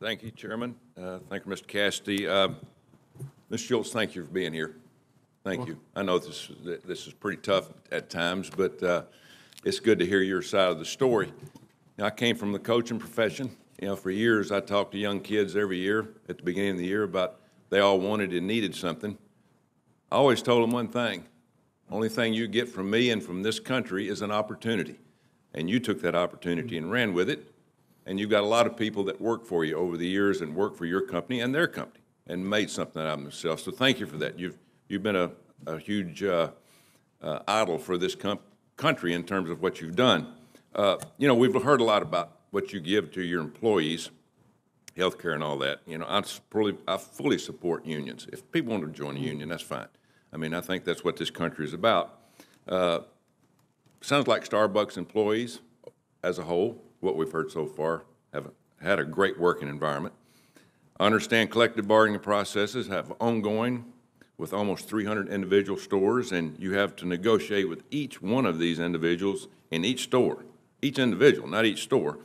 Thank you, Chairman. Uh, Thank you, Mr. Cassidy. Uh, Ms. Schultz, thank you for being here. Thank you. I know this, this is pretty tough at times, but uh, it's good to hear your side of the story. I came from the coaching profession. You know, for years, I talked to young kids every year at the beginning of the year about they all wanted and needed something. I always told them one thing, only thing you get from me and from this country is an opportunity. And you took that opportunity and ran with it. And you've got a lot of people that work for you over the years and work for your company and their company and made something out of themselves. So thank you for that. You've, you've been a, a huge uh, uh, idol for this com- country in terms of what you've done. Uh, you know, we've heard a lot about what you give to your employees, health care and all that. You know, I fully, I fully support unions. If people want to join a union, that's fine. I mean, I think that's what this country is about. Uh, sounds like Starbucks employees as a whole, what we've heard so far, have had a great working environment. I understand collective bargaining processes have ongoing with almost 300 individual stores, and you have to negotiate with each one of these individuals in each store, each individual, not each store.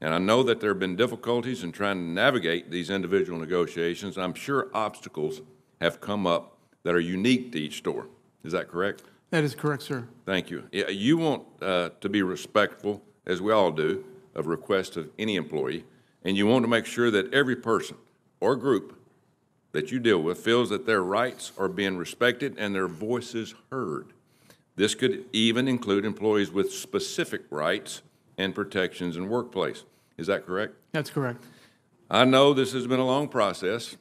And I know that there have been difficulties in trying to navigate these individual negotiations. I'm sure obstacles have come up that are unique to each store. Is that correct? That is correct, sir. Thank you. You want uh, to be respectful, as we all do, of requests of any employee, and you want to make sure that every person or group that you deal with feels that their rights are being respected and their voices heard. This could even include employees with specific rights and protections in workplace. Is that correct? That's correct. I know this has been a long process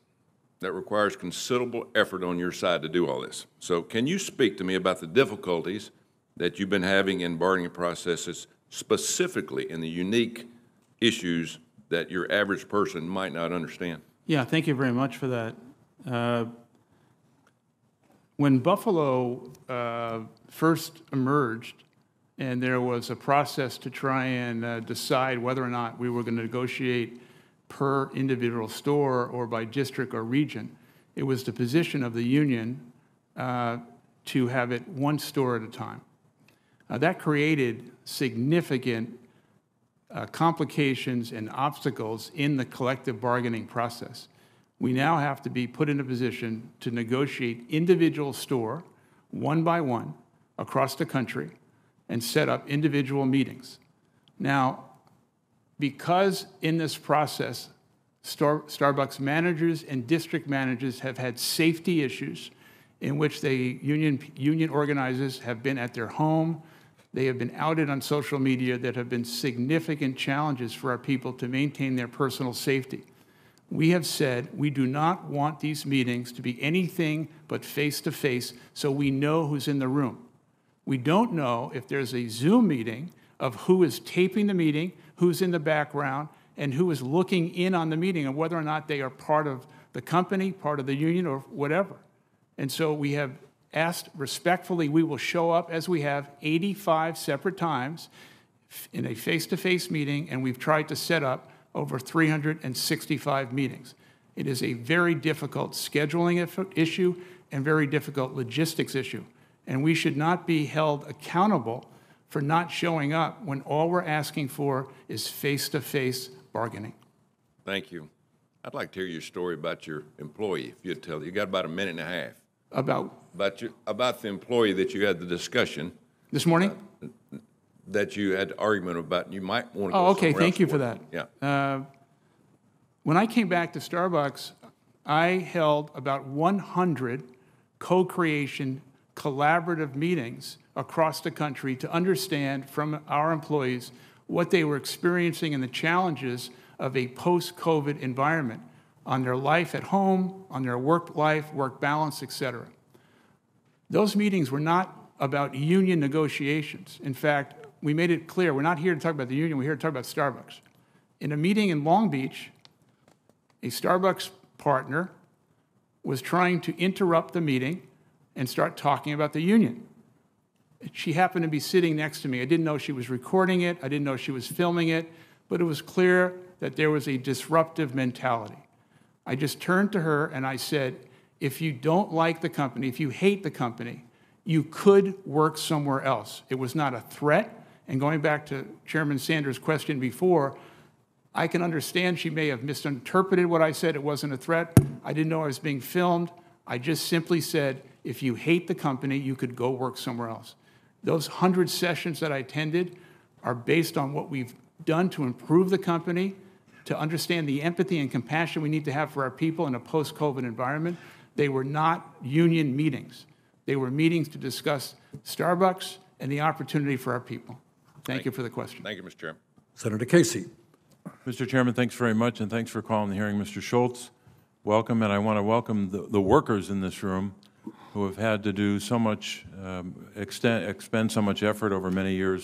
that requires considerable effort on your side to do all this. So, can you speak to me about the difficulties that you've been having in bargaining processes, specifically in the unique issues that your average person might not understand? Yeah, thank you very much for that. Uh, when Buffalo uh, first emerged, and there was a process to try and uh, decide whether or not we were going to negotiate per individual store or by district or region, it was the position of the union uh, to have it one store at a time. Uh, that created significant uh, complications and obstacles in the collective bargaining process. We now have to be put in a position to negotiate individual store, one by one, across the country, and set up individual meetings. Now, because in this process, Star Starbucks managers and district managers have had safety issues in which the union, union organizers have been at their home, they have been outed on social media that have been significant challenges for our people to maintain their personal safety. We have said we do not want these meetings to be anything but face to face so we know who's in the room. We don't know if there's a Zoom meeting of who is taping the meeting, who's in the background, and who is looking in on the meeting and whether or not they are part of the company, part of the union, or whatever. And so we have asked respectfully, we will show up as we have 85 separate times in a face to face meeting, and we've tried to set up over 365 meetings. It is a very difficult scheduling issue and very difficult logistics issue. And we should not be held accountable for not showing up when all we're asking for is face to face bargaining. Thank you. I'd like to hear your story about your employee, if you'd tell. You got about a minute and a half. About about about the employee that you had the discussion this morning? Uh, that you had the argument about. You might want to. Oh, okay. Thank you for that. Yeah. Uh, when I came back to Starbucks, I held about 100 co-creation collaborative meetings across the country to understand from our employees what they were experiencing and the challenges of a post-COVID environment on their life at home, on their work life, work balance, et cetera. Those meetings were not about union negotiations. In fact, we made it clear we're not here to talk about the union, we're here to talk about Starbucks. In a meeting in Long Beach, a Starbucks partner was trying to interrupt the meeting and start talking about the union. She happened to be sitting next to me. I didn't know she was recording it, I didn't know she was filming it, but it was clear that there was a disruptive mentality. I just turned to her and I said, if you don't like the company, if you hate the company, you could work somewhere else. It was not a threat. And going back to Chairman Sanders' question before, I can understand she may have misinterpreted what I said. It wasn't a threat. I didn't know I was being filmed. I just simply said, if you hate the company, you could go work somewhere else. Those 100 sessions that I attended are based on what we've done to improve the company, to understand the empathy and compassion we need to have for our people in a post-COVID environment. They were not union meetings. They were meetings to discuss Starbucks and the opportunity for our people. Thank you for the question. Thank you, Mr. Chairman. Senator Casey. Mr. Chairman, thanks very much, and thanks for calling the hearing. Mr. Schultz, welcome, and I want to welcome the, the workers in this room who have had to do so much, um, extend, expend so much effort over many years